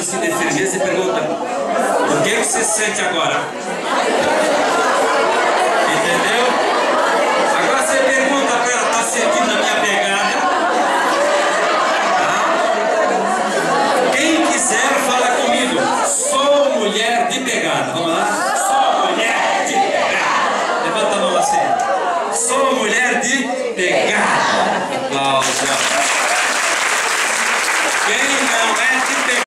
Se assim você pergunta, o que você sente agora? Entendeu? Agora você pergunta para ela, tá sentindo a minha pegada? Tá? Quem quiser, fala comigo. Sou mulher de pegada. Vamos lá? Sou mulher de pegada. Levanta a mão assim. Sou mulher de pegada. Aplausos. Quem não é de pegada?